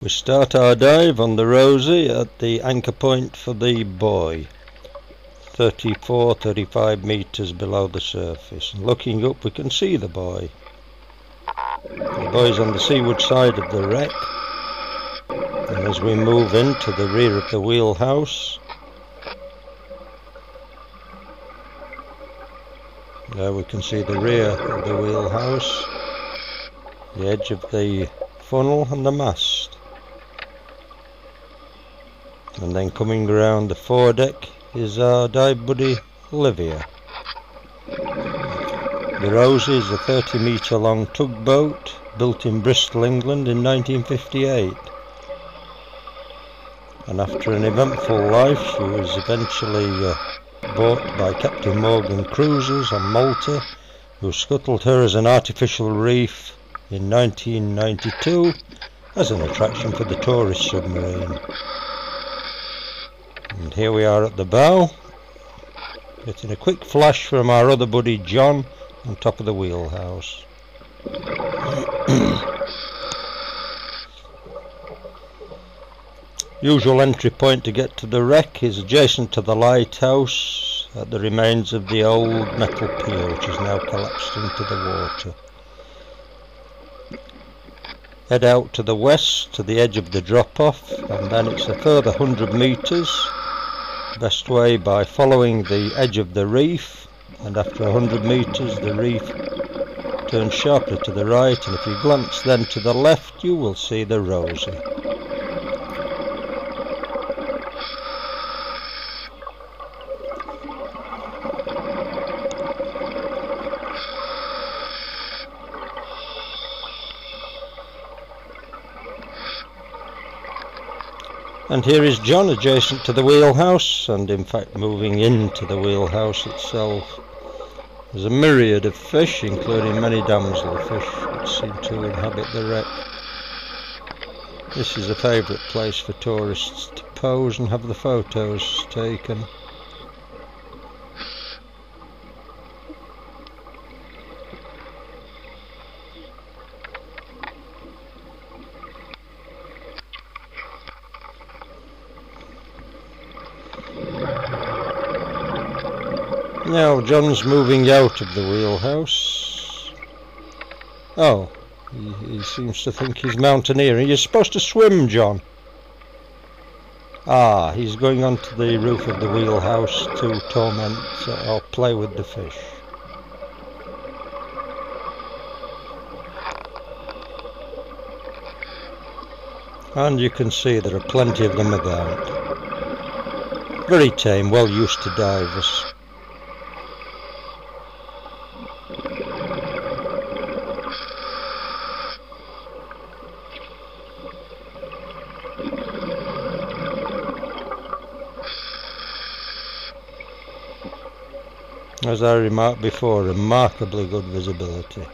We start our dive on the Rozi at the anchor point for the buoy, 34 35 metres below the surface. And looking up, we can see the buoy. The buoy is on the seaward side of the wreck, and as we move into the rear of the wheelhouse, there we can see the rear of the wheelhouse, the edge of the funnel, and the mast and then coming around the foredeck is our dive buddy Lyvia. The Rozi is a 30 metre long tugboat built in Bristol, England in 1958. And after an eventful life, she was eventually uh, bought by Captain Morgan Cruises on Malta, who scuttled her as an artificial reef in 1992 as an attraction for the tourist submarine. And here we are at the bow, getting a quick flash from our other buddy John on top of the wheelhouse. Usual entry point to get to the wreck is adjacent to the lighthouse at the remains of the old metal pier which is now collapsed into the water. Head out to the west to the edge of the drop off and then it's a further 100 metres Best way by following the edge of the reef and after 100 metres the reef turns sharply to the right and if you glance then to the left you will see the Rozi. And here is John adjacent to the wheelhouse and in fact moving into the wheelhouse itself. There's a myriad of fish including many damselfish which seem to inhabit the wreck. This is a favourite place for tourists to pose and have the photos taken. Now John's moving out of the wheelhouse. Oh, he, he seems to think he's mountaineering. You're supposed to swim, John. Ah, he's going onto the roof of the wheelhouse to torment or play with the fish. And you can see there are plenty of them about. Very tame, well used to divers. As I remarked before, remarkably good visibility.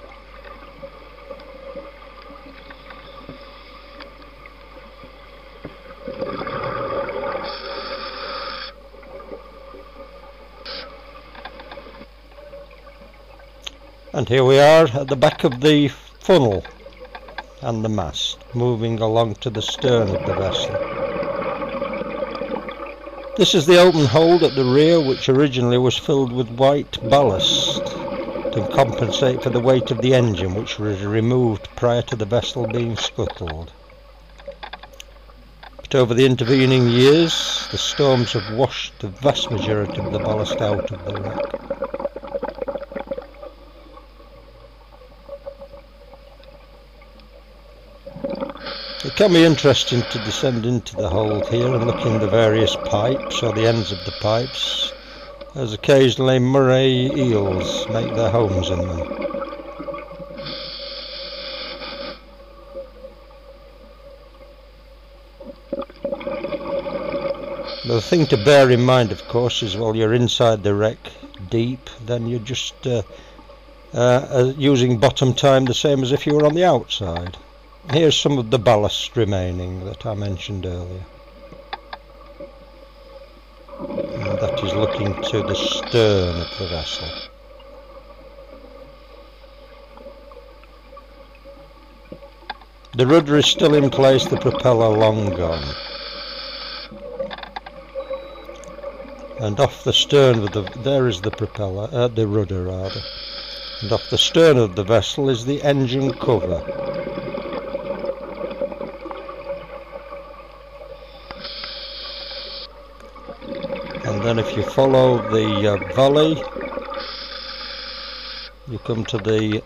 And here we are at the back of the funnel and the mast, moving along to the stern of the vessel. This is the open hold at the rear which originally was filled with white ballast to compensate for the weight of the engine which was removed prior to the vessel being scuttled. But over the intervening years the storms have washed the vast majority of the ballast out of the wreck. It can be interesting to descend into the hold here and look in the various pipes or the ends of the pipes as occasionally moray eels make their homes in them. The thing to bear in mind of course is while you're inside the wreck deep then you're just uh, uh, uh, using bottom time the same as if you were on the outside. Here's some of the ballast remaining that I mentioned earlier. And that is looking to the stern of the vessel. The rudder is still in place, the propeller long gone. And off the stern of the there is the propeller, uh, the rudder rather. And off the stern of the vessel is the engine cover. Then if you follow the uh, valley, you come to the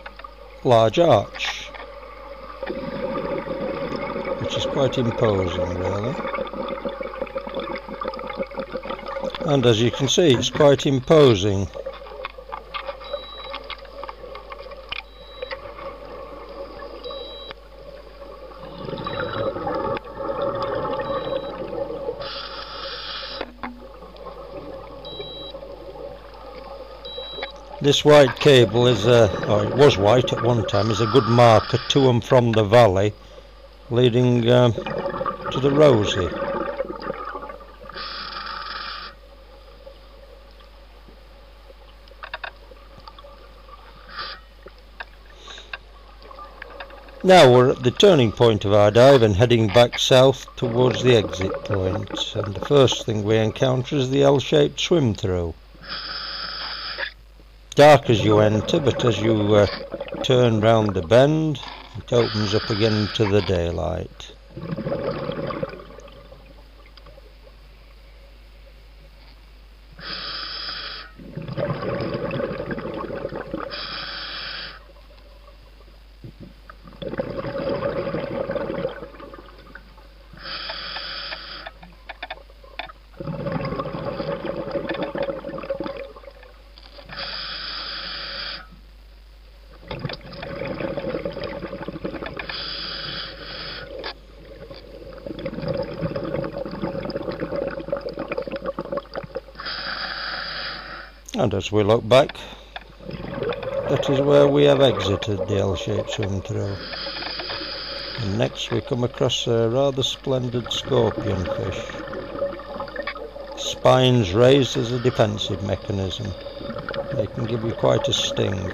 large arch which is quite imposing really. And as you can see it's quite imposing This white cable is a, or it was white at one time, is a good marker to and from the valley leading um, to the Rozi. Now we're at the turning point of our dive and heading back south towards the exit point and the first thing we encounter is the L-shaped swim through. Dark as you enter but as you uh, turn round the bend it opens up again to the daylight. And as we look back, that is where we have exited the L-shaped swim through. And next we come across a rather splendid scorpion fish. Spines raised as a defensive mechanism. They can give you quite a sting.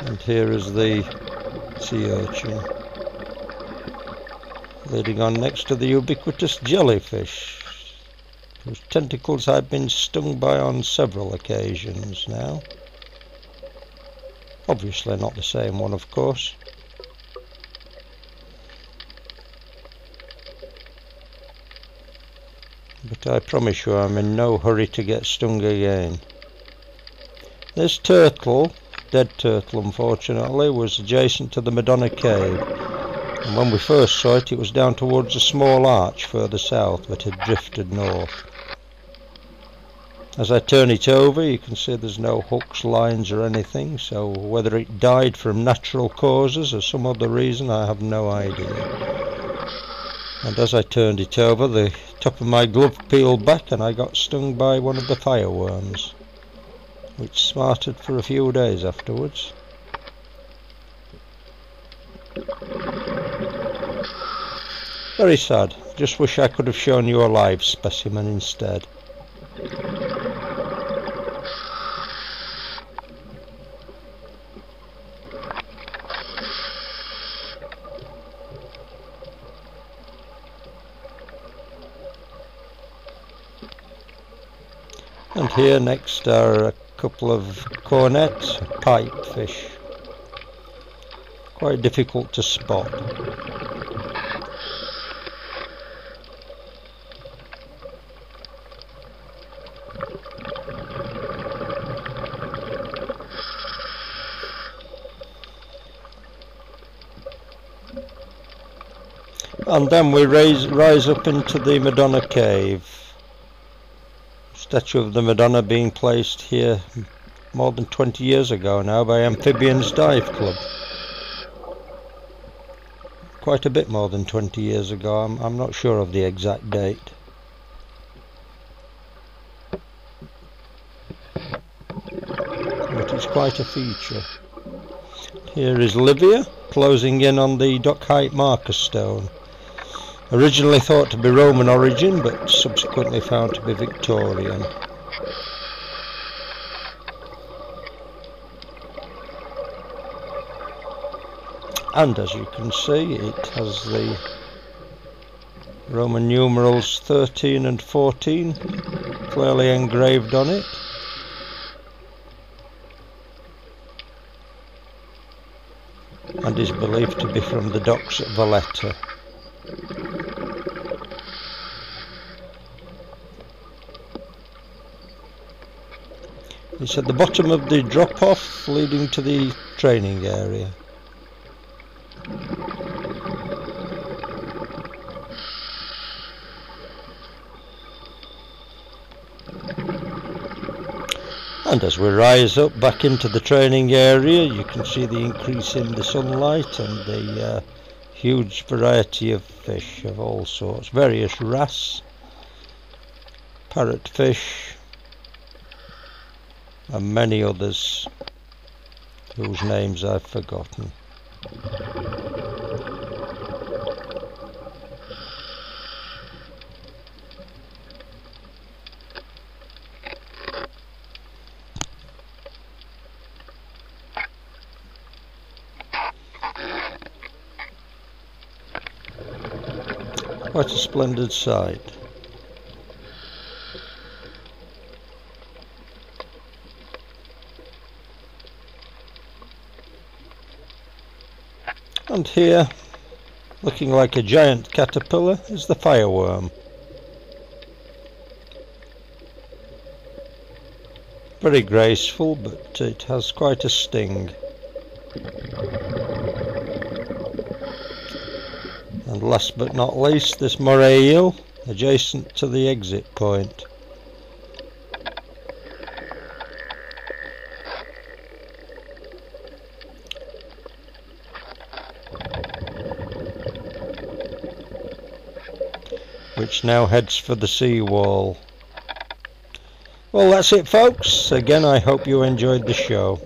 And here is the sea urchin leading on next to the ubiquitous jellyfish, whose tentacles I've been stung by on several occasions now. Obviously not the same one, of course. But I promise you I'm in no hurry to get stung again. This turtle, dead turtle unfortunately, was adjacent to the Madonna Cave and when we first saw it it was down towards a small arch further south but had drifted north. As I turn it over you can see there's no hooks, lines or anything so whether it died from natural causes or some other reason I have no idea. And as I turned it over the top of my glove peeled back and I got stung by one of the fireworms which smarted for a few days afterwards. Very sad. Just wish I could have shown you a live specimen instead. And here next are a couple of cornets, pipefish. Quite difficult to spot. And then we raise, rise up into the Madonna Cave. Statue of the Madonna being placed here more than 20 years ago now by Amphibians Dive Club. Quite a bit more than 20 years ago, I'm, I'm not sure of the exact date. But it's quite a feature. Here is Lyvia, closing in on the Dock Height marker stone originally thought to be Roman origin but subsequently found to be Victorian. And as you can see it has the Roman numerals 13 and 14 clearly engraved on it. and is believed to be from the docks at Valletta. It's at the bottom of the drop-off leading to the training area. And as we rise up back into the training area, you can see the increase in the sunlight and the uh, huge variety of fish of all sorts. Various wrasse, parrotfish, and many others whose names I've forgotten. What a splendid sight. And here, looking like a giant caterpillar, is the fireworm. Very graceful, but it has quite a sting. And last but not least, this moray eel, adjacent to the exit point. Which now heads for the seawall. Well, that's it, folks. Again, I hope you enjoyed the show.